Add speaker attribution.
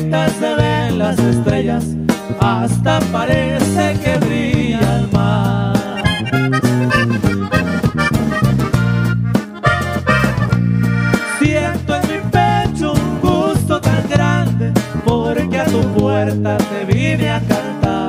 Speaker 1: se ven las estrellas, hasta parece que brilla el mar. Siento en mi pecho un gusto tan grande, porque a tu puerta te vine a cantar.